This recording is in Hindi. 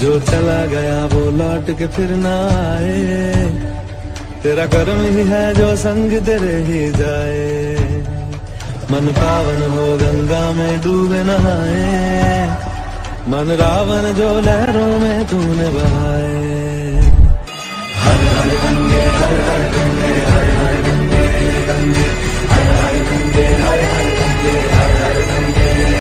जो चला गया वो लौट के फिर ना आए। तेरा कर्म ही है जो संग तेरे ही जाए। मन पावन हो गंगा में डूबे नहाए। मन रावण जो लहरों में तूने बहाए।